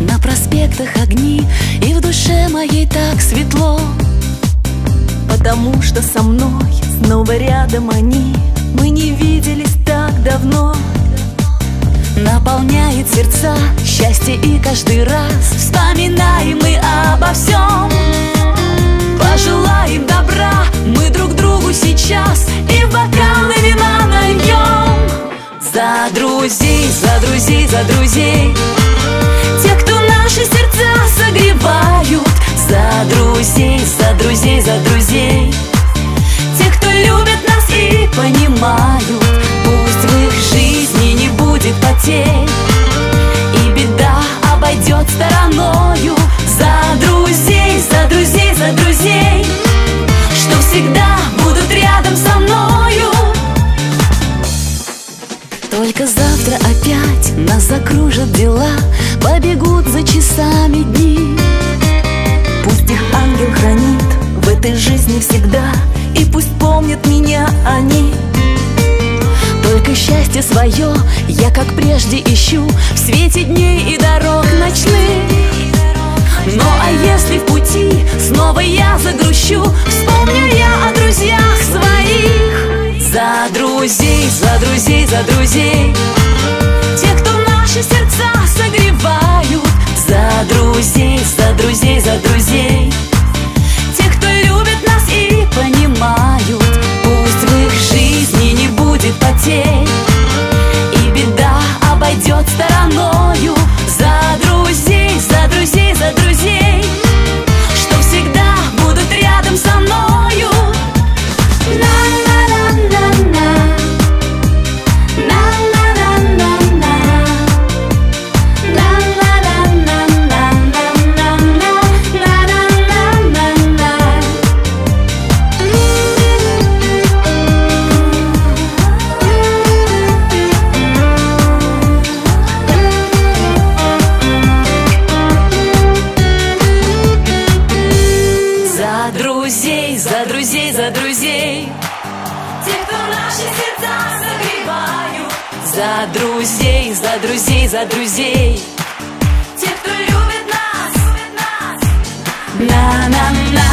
на проспектах огни И в душе моей так светло. Потому что со мной снова рядом они Мы не виделись так давно. Наполняет сердца счастье и каждый раз Вспоминаем мы обо всем. Пожелаем добра мы друг другу сейчас И бокалы вина нальем. За друзей, за друзей, за друзей нас закружат дела Побегут за часами дни. Пусть их ангел хранит в этой жизни всегда И пусть помнят меня они. Только счастье свое я, как прежде, ищу В свете дней и дорог ночных. Ну а если в пути снова я загрущу Вспомню я о друзьях своих. За друзей, за друзей, за друзей обойдет стороною. За друзей, за друзей, за друзей Что всегда будут рядом со мною За друзей, за друзей, за друзей. Те, кто наши сердца согревают. За друзей, за друзей, за друзей. Те, кто любит нас, любит нас. На-на-на